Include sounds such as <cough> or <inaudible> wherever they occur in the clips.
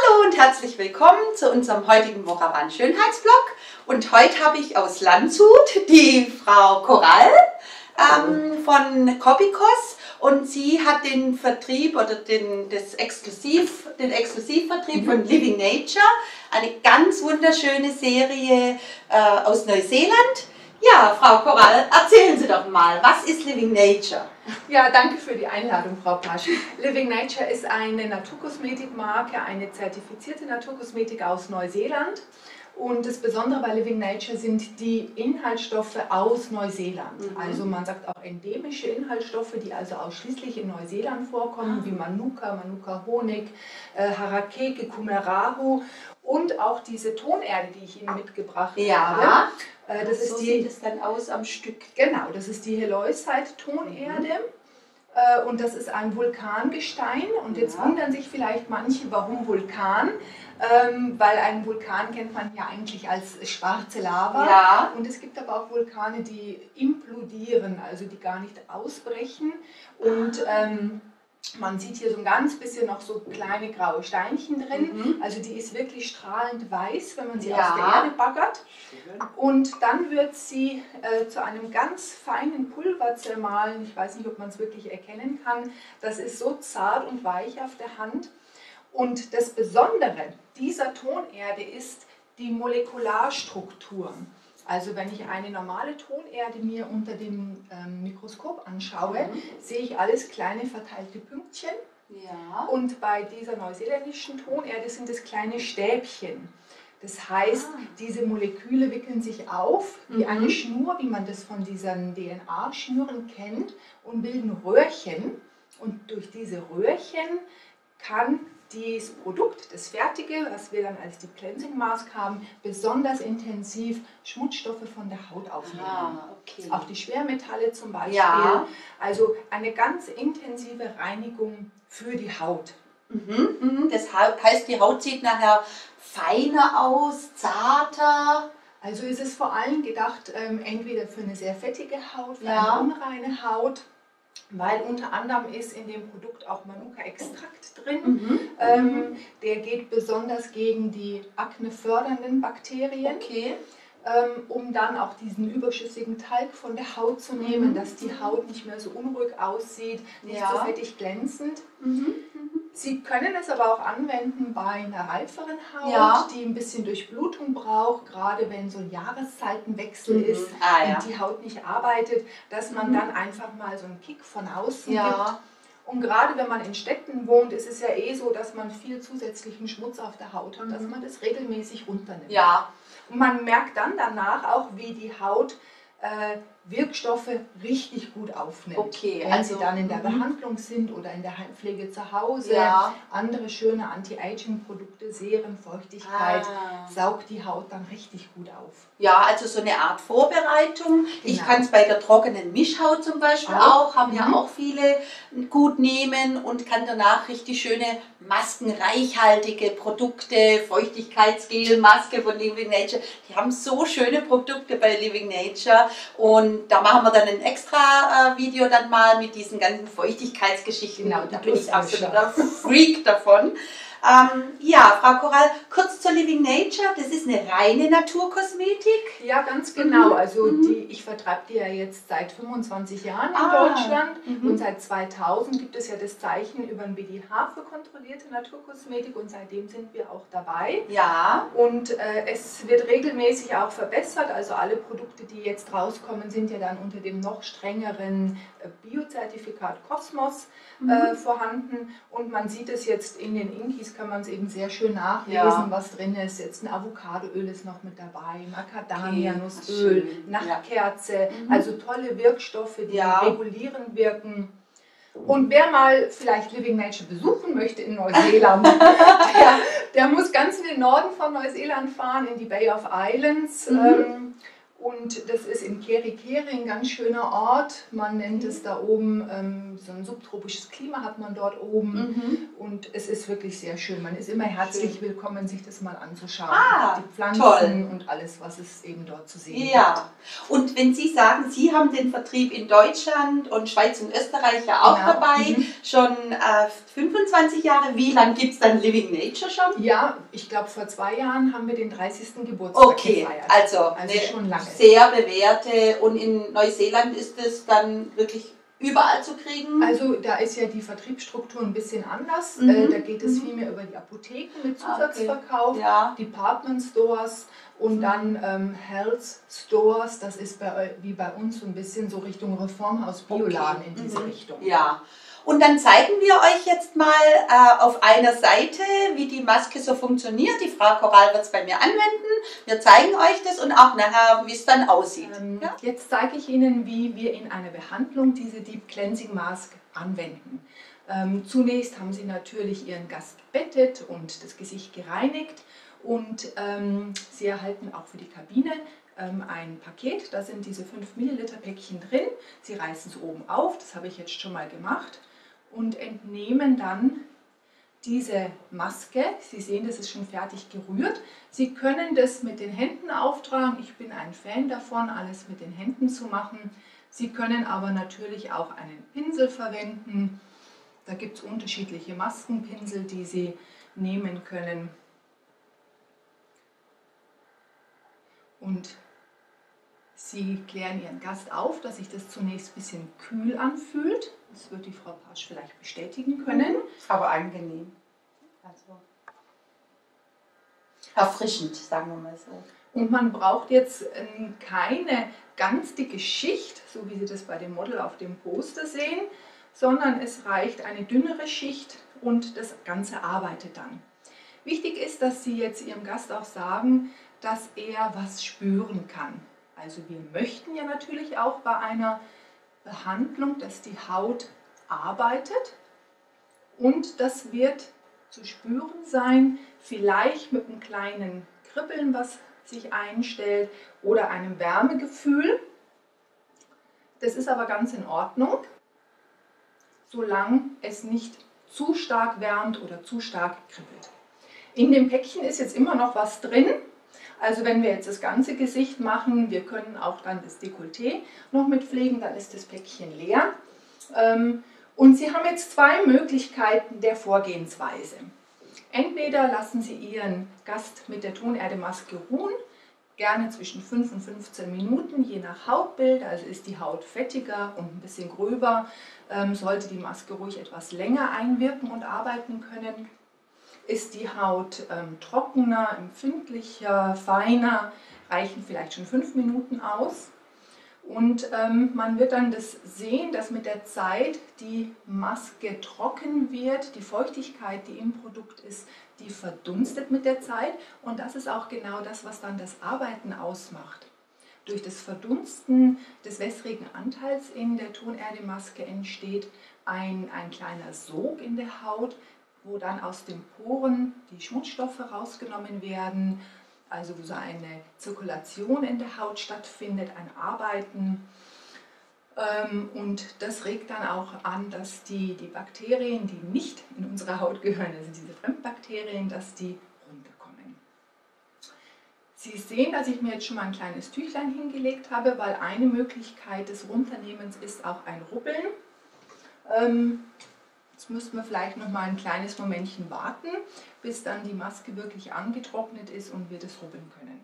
Hallo und herzlich willkommen zu unserem heutigen Moravan Schönheitsblog. Und heute habe ich aus Landshut die Frau Korall ähm, von Copicos und sie hat den Vertrieb oder den, das Exklusiv, den Exklusivvertrieb von <laughs> Living Nature, eine ganz wunderschöne Serie äh, aus Neuseeland. Ja, Frau Korall, erzählen Sie doch mal, was ist Living Nature? Ja, danke für die Einladung, Frau Pasch. Living Nature ist eine Naturkosmetikmarke, eine zertifizierte Naturkosmetik aus Neuseeland. Und das Besondere bei Living Nature sind die Inhaltsstoffe aus Neuseeland. Mhm. Also man sagt auch endemische Inhaltsstoffe, die also ausschließlich in Neuseeland vorkommen, ah. wie Manuka, Manuka Honig, äh, Harakeke, Kumerahu und auch diese Tonerde, die ich Ihnen mitgebracht ja. habe. Äh, das so ist die, sieht es dann aus am Stück. Genau, das ist die Heloisite-Tonerde. Mhm. Äh, und das ist ein Vulkangestein. Und jetzt ja. wundern sich vielleicht manche, warum Vulkan? Ähm, weil einen Vulkan kennt man ja eigentlich als schwarze Lava. Ja. Und es gibt aber auch Vulkane, die implodieren, also die gar nicht ausbrechen. Und ähm, man sieht hier so ein ganz bisschen noch so kleine graue Steinchen drin. Mhm. Also die ist wirklich strahlend weiß, wenn man sie ja. aus der Erde baggert. Und dann wird sie äh, zu einem ganz feinen Pulver zermahlen. Ich weiß nicht, ob man es wirklich erkennen kann. Das ist so zart und weich auf der Hand. Und das Besondere dieser Tonerde ist die Molekularstruktur. Also wenn ich eine normale Tonerde mir unter dem ähm, Mikroskop anschaue, mhm. sehe ich alles kleine verteilte Pünktchen. Ja. Und bei dieser neuseeländischen Tonerde sind es kleine Stäbchen. Das heißt, ah. diese Moleküle wickeln sich auf wie mhm. eine Schnur, wie man das von diesen DNA-Schnüren kennt, und bilden Röhrchen. Und durch diese Röhrchen kann das Produkt, das Fertige, was wir dann als die Cleansing Mask haben, besonders intensiv Schmutzstoffe von der Haut aufnehmen. Ah, okay. Auch die Schwermetalle zum Beispiel. Ja. Also eine ganz intensive Reinigung für die Haut. Mhm, mhm. Das heißt, die Haut sieht nachher feiner aus, zarter. Also ist es vor allem gedacht, ähm, entweder für eine sehr fettige Haut, für ja. eine unreine Haut weil unter anderem ist in dem Produkt auch Manuka-Extrakt drin. Mhm. Ähm, der geht besonders gegen die aknefördernden Bakterien. Okay. Ähm, um dann auch diesen überschüssigen Talg von der Haut zu nehmen, mhm. dass die Haut nicht mehr so unruhig aussieht, nicht ja. so fettig glänzend. Mhm. Sie können es aber auch anwenden bei einer reiferen Haut, ja. die ein bisschen Durchblutung braucht, gerade wenn so ein Jahreszeitenwechsel mhm. ist ah, ja. und die Haut nicht arbeitet, dass man mhm. dann einfach mal so einen Kick von außen ja. gibt. Und gerade wenn man in Städten wohnt, ist es ja eh so, dass man viel zusätzlichen Schmutz auf der Haut hat, mhm. dass man das regelmäßig runternimmt. Ja. Und man merkt dann danach auch, wie die Haut äh, Wirkstoffe richtig gut aufnimmt. Okay, wenn also, sie dann in der mhm. Behandlung sind oder in der Heimpflege zu Hause. Ja. Andere schöne Anti-Aging-Produkte, Serien, Feuchtigkeit, ah. saugt die Haut dann richtig gut auf. Ja, also so eine Art Vorbereitung. Genau. Ich kann es bei der trockenen Mischhaut zum Beispiel auch, auch haben mhm. ja auch viele gut nehmen und kann danach richtig schöne maskenreichhaltige Produkte, Feuchtigkeitsgel, Maske von Living Nature. Die haben so schöne Produkte bei Living Nature und da machen wir dann ein extra äh, Video dann mal mit diesen ganzen Feuchtigkeitsgeschichten. Genau, da bin ich absoluter Freak davon. Ähm, ja, Frau Korall, kurz zur Living Nature. Das ist eine reine Naturkosmetik. Ja, ganz genau. Mhm. Also mhm. die, ich vertreibe die ja jetzt seit 25 Jahren in ah. Deutschland mhm. und seit 2000 gibt es ja das Zeichen über ein BDH für kontrollierte Naturkosmetik und seitdem sind wir auch dabei. Ja. Und äh, es wird regelmäßig auch verbessert. Also alle Produkte, die jetzt rauskommen, sind ja dann unter dem noch strengeren äh, Biozertifikat Kosmos mhm. äh, vorhanden und man sieht es jetzt in den Inkis, kann man es eben sehr schön nachlesen, ja. was drin ist. Jetzt ein Avocadoöl ist noch mit dabei, Macadamia-Nussöl, okay. Nachtkerze. Mhm. also tolle Wirkstoffe, die ja. regulierend wirken. Und wer mal vielleicht Living Nature besuchen möchte in Neuseeland, <laughs> der, der, muss ganz in den Norden von Neuseeland fahren, in die Bay of Islands. Mhm. Ähm, Und das ist in Kerikeri ein ganz schöner Ort. Man nennt es da oben, ähm, so ein subtropisches Klima hat man dort oben. Mhm. Und es ist wirklich sehr schön. Man ist immer herzlich schön. willkommen, sich das mal anzuschauen. Ah, Die Pflanzen toll. und alles, was es eben dort zu sehen gibt. Ja, und wenn Sie sagen, Sie haben den Vertrieb in Deutschland und Schweiz und Österreich ja auch Ja, dabei, mhm. schon äh, 25 Jahre, wie lange gibt es dann Living Nature schon? Ja, ich glaube, vor zwei Jahren haben wir den 30. Geburtstag Okay, gefeiert. also, Also eine schon lange. sehr bewährte und in Neuseeland ist es dann wirklich überall zu kriegen. Also da ist ja die Vertriebsstruktur ein bisschen anders. Mhm. Äh, da geht es Mhm. viel mehr über die Apotheken mit Ah, okay. Zusatzverkauf, ja. Department Stores und dann ähm, Health Stores. Das ist bei, wie bei uns so ein bisschen so Richtung Reformhaus, Bioladen Okay. in diese Mhm. Richtung. Ja. Und dann zeigen wir euch jetzt mal äh, auf einer Seite, wie die Maske so funktioniert. Die Frau Koral wird es bei mir anwenden. Wir zeigen euch das und auch nachher, wie es dann aussieht. Ähm, Ja? Jetzt zeige ich Ihnen, wie wir in einer Behandlung diese Deep Cleansing Mask anwenden. Ähm, zunächst haben Sie natürlich Ihren Gast gebettet und das Gesicht gereinigt und ähm, Sie erhalten auch für die Kabine ähm, ein Paket. Da sind diese 5 Milliliter Päckchen drin. Sie reißen es oben auf, das habe ich jetzt schon mal gemacht und entnehmen dann diese Maske. Sie sehen, das ist schon fertig gerührt. Sie können das mit den Händen auftragen. Ich bin ein Fan davon, alles mit den Händen zu machen. Sie können aber natürlich auch einen Pinsel verwenden. Da gibt es unterschiedliche Maskenpinsel, die Sie nehmen können. Und Sie klären Ihren Gast auf, dass sich das zunächst ein bisschen kühl anfühlt. Das wird die Frau Pasch vielleicht bestätigen können. Aber angenehm. Also erfrischend, sagen wir mal so. Und man braucht jetzt ähm, keine ganz dicke Schicht, so wie Sie das bei dem Model auf dem Poster sehen, sondern es reicht eine dünnere Schicht und das Ganze arbeitet dann. Wichtig ist, dass Sie jetzt Ihrem Gast auch sagen, dass er was spüren kann. Also wir möchten ja natürlich auch bei einer Behandlung, dass die Haut arbeitet und das wird zu spüren sein, vielleicht mit einem kleinen Kribbeln, was sich einstellt oder einem Wärmegefühl. Das ist aber ganz in Ordnung, solange es nicht zu stark wärmt oder zu stark kribbelt. In dem Päckchen ist jetzt immer noch was drin. Also wenn wir jetzt das ganze Gesicht machen, wir können auch dann das Dekolleté noch mitpflegen, dann ist das Päckchen leer. Ähm, Und Sie haben jetzt zwei Möglichkeiten der Vorgehensweise. Entweder lassen Sie Ihren Gast mit der Tonerdemaske ruhen, gerne zwischen 5 und 15 Minuten, je nach Hautbild. Also ist die Haut fettiger und ein bisschen gröber, ähm, sollte die Maske ruhig etwas länger einwirken und arbeiten können. Ist die Haut ähm, trockener, empfindlicher, feiner, reichen vielleicht schon 5 Minuten aus. Und ähm, man wird dann das sehen, dass mit der Zeit die Maske trocken wird, die Feuchtigkeit, die im Produkt ist, die verdunstet mit der Zeit. Und das ist auch genau das, was dann das Arbeiten ausmacht. Durch das Verdunsten des wässrigen Anteils in der Tonerdemaske entsteht ein, ein kleiner Sog in der Haut, wo dann aus den Poren die Schmutzstoffe rausgenommen werden, also wo so eine Zirkulation in der Haut stattfindet, ein Arbeiten. Ähm, Und das regt dann auch an, dass die, die Bakterien, die nicht in unsere Haut gehören, also diese Fremdbakterien, dass die runterkommen. Sie sehen, dass ich mir jetzt schon mal ein kleines Tüchlein hingelegt habe, weil eine Möglichkeit des Runternehmens ist auch ein Rubbeln. Jetzt müssten wir vielleicht noch mal ein kleines Momentchen warten, bis dann die Maske wirklich angetrocknet ist und wir das rubbeln können.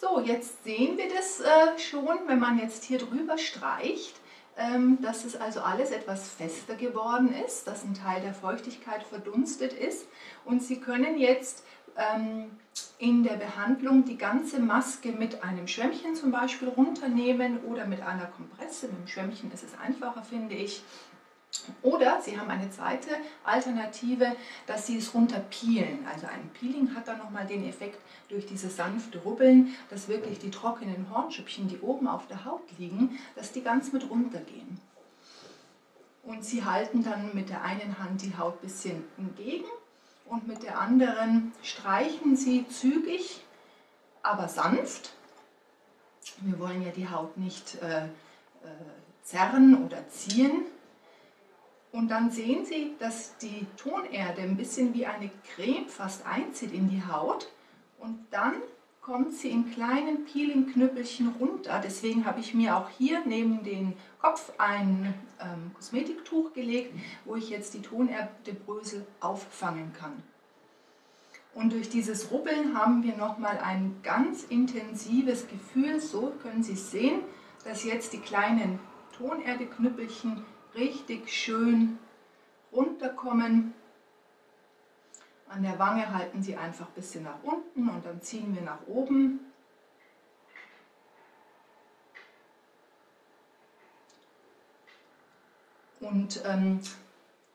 So, jetzt sehen wir das äh, schon, wenn man jetzt hier drüber streicht, ähm, dass es also alles etwas fester geworden ist, dass ein Teil der Feuchtigkeit verdunstet ist und Sie können jetzt ähm, in der Behandlung die ganze Maske mit einem Schwämmchen zum Beispiel runternehmen oder mit einer Kompresse. Mit dem Schwämmchen ist es einfacher, finde ich. Oder Sie haben eine zweite Alternative, dass Sie es runterpeelen. Also ein Peeling hat dann nochmal den Effekt durch dieses sanfte Rubbeln, dass wirklich die trockenen Hornschüppchen, die oben auf der Haut liegen, dass die ganz mit runtergehen. Und Sie halten dann mit der einen Hand die Haut ein bisschen entgegen und mit der anderen streichen Sie zügig, aber sanft Wir wollen ja die Haut nicht äh, äh, zerren oder ziehen. Und dann sehen Sie, dass die Tonerde ein bisschen wie eine Creme fast einzieht in die Haut. Und dann kommt sie in kleinen Peeling-Knüppelchen runter. Deswegen habe ich mir auch hier neben den Kopf ein ähm, Kosmetiktuch gelegt, wo ich jetzt die Tonerdebrösel auffangen kann. Und durch dieses Rubbeln haben wir nochmal ein ganz intensives Gefühl. So können Sie sehen, dass jetzt die kleinen Tonerdeknüppelchen richtig schön runterkommen. An der Wange halten Sie einfach ein bisschen nach unten und dann ziehen wir nach oben. Und ähm,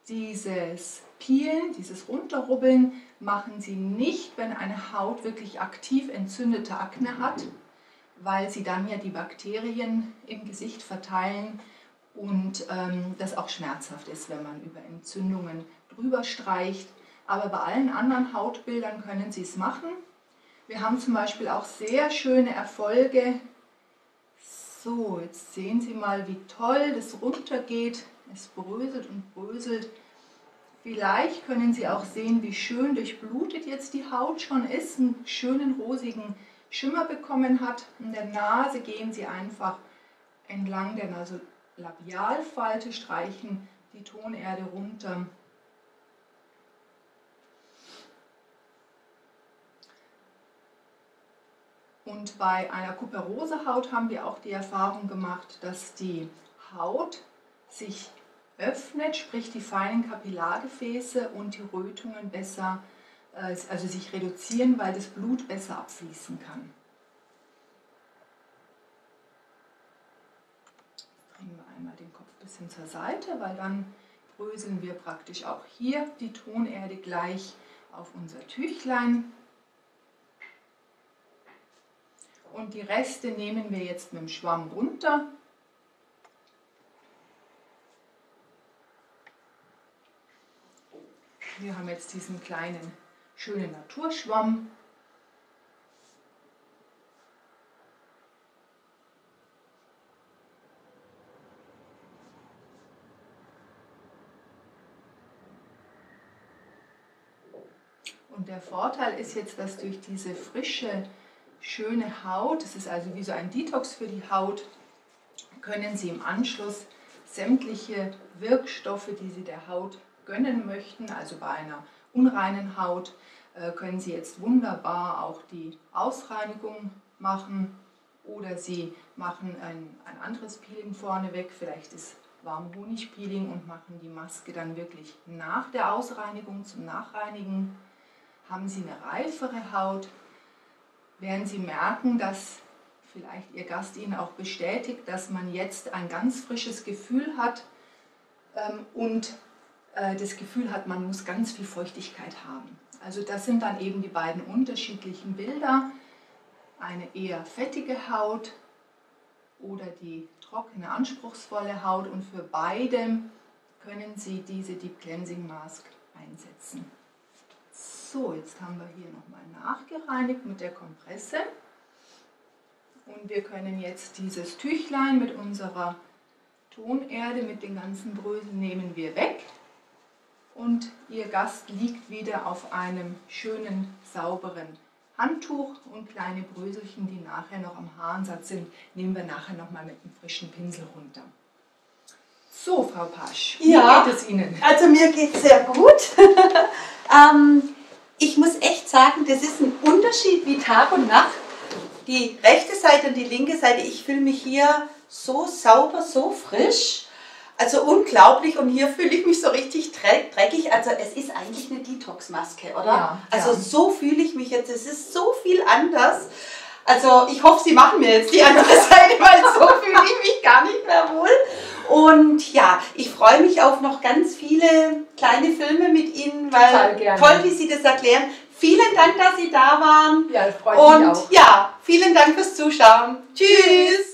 dieses Peelen, dieses Runterrubbeln machen Sie nicht, wenn eine Haut wirklich aktiv entzündete Akne hat, weil sie dann ja die Bakterien im Gesicht verteilen und ähm, das auch schmerzhaft ist, wenn man über Entzündungen drüber streicht. Aber bei allen anderen Hautbildern können Sie es machen. Wir haben zum Beispiel auch sehr schöne Erfolge. So, jetzt sehen Sie mal, wie toll das runtergeht. Es bröselt und bröselt. Vielleicht können Sie auch sehen, wie schön durchblutet jetzt die Haut schon ist, einen schönen rosigen Schimmer bekommen hat. In der Nase gehen Sie einfach entlang der Nasolabialfalte, streichen die Tonerde runter. Und bei einer kuperose Haut haben wir auch die Erfahrung gemacht, dass die Haut sich öffnet, sprich die feinen Kapillargefäße und die Rötungen besser, äh, also sich reduzieren, weil das Blut besser abfließen kann. Drehen wir einmal den Kopf ein bisschen zur Seite, weil dann bröseln wir praktisch auch hier die Tonerde gleich auf unser Tüchlein. Und die Reste nehmen wir jetzt mit dem Schwamm runter Wir haben jetzt diesen kleinen schönen Naturschwamm. Und der Vorteil ist jetzt, dass durch diese frische, schöne Haut, das ist also wie so ein Detox für die Haut, können Sie im Anschluss sämtliche Wirkstoffe, die Sie der Haut gönnen möchten, also bei einer unreinen Haut, äh, können Sie jetzt wunderbar auch die Ausreinigung machen oder Sie machen ein, ein anderes Peeling vorneweg, vielleicht ist warm Honigpeeling und machen die Maske dann wirklich nach der Ausreinigung zum Nachreinigen. Haben Sie eine reifere Haut, werden Sie merken, dass vielleicht Ihr Gast Ihnen auch bestätigt, dass man jetzt ein ganz frisches Gefühl hat ähm, und äh, das Gefühl hat, man muss ganz viel Feuchtigkeit haben. Also das sind dann eben die beiden unterschiedlichen Bilder. Eine eher fettige Haut oder die trockene, anspruchsvolle Haut. Und für beide können Sie diese Deep Cleansing Mask einsetzen. So, jetzt haben wir hier nochmal nachgereinigt mit der Kompresse. Und wir können jetzt dieses Tüchlein mit unserer Tonerde, mit den ganzen Bröseln nehmen wir weg und Ihr Gast liegt wieder auf einem schönen, sauberen Handtuch und kleine Bröselchen, die nachher noch am Haarensatz sind, nehmen wir nachher nochmal mit einem frischen Pinsel runter. So, Frau Pasch, wie ja, geht es Ihnen? Also mir geht es sehr gut. <laughs> ähm, ich muss echt sagen, das ist ein Unterschied wie Tag und Nacht. Die rechte Seite und die linke Seite, ich fühle mich hier so sauber, so frisch. Also unglaublich und hier fühle ich mich so richtig dreckig. Also es ist eigentlich eine Detox-Maske, oder? Ja, also ja. so fühle ich mich jetzt. Es ist so viel anders. Also ich hoffe, Sie machen mir jetzt die andere <laughs> Seite, weil so fühle ich mich gar nicht mehr wohl. Und ja, ich freue mich auf noch ganz viele kleine Filme mit Ihnen, weil toll, wie Sie das erklären. Vielen Dank, dass Sie da waren. Ja, das freut mich Und auch. ja, vielen Dank fürs Zuschauen. Tschüss.